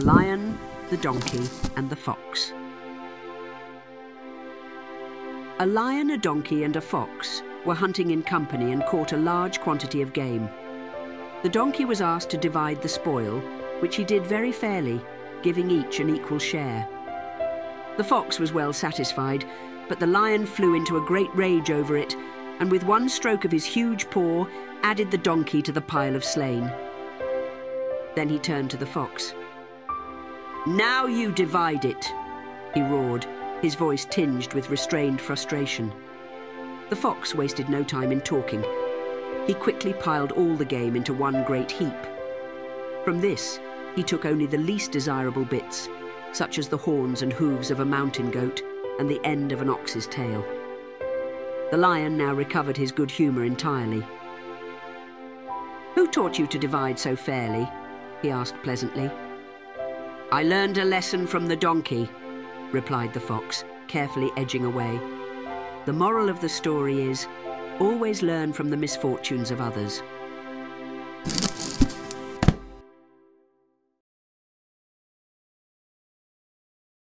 the lion, the Donkey and the Fox. A lion, a donkey and a fox were hunting in company and caught a large quantity of game. The donkey was asked to divide the spoil, which he did very fairly, giving each an equal share. The fox was well satisfied, but the lion flew into a great rage over it, and with one stroke of his huge paw, added the donkey to the pile of slain. Then he turned to the fox. Now you divide it, he roared, his voice tinged with restrained frustration. The fox wasted no time in talking. He quickly piled all the game into one great heap. From this, he took only the least desirable bits, such as the horns and hooves of a mountain goat and the end of an ox's tail. The lion now recovered his good humour entirely. Who taught you to divide so fairly? he asked pleasantly. I learned a lesson from the donkey, replied the fox, carefully edging away. The moral of the story is, always learn from the misfortunes of others.